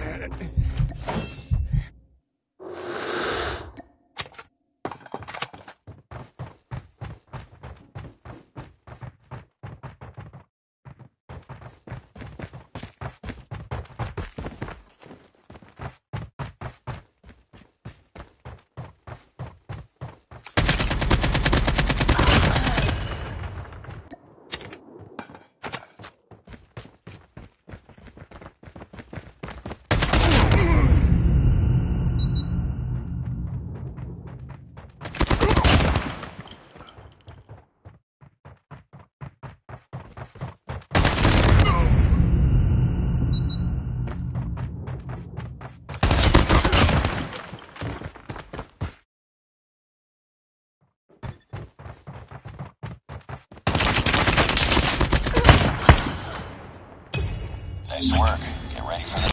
Yeah. The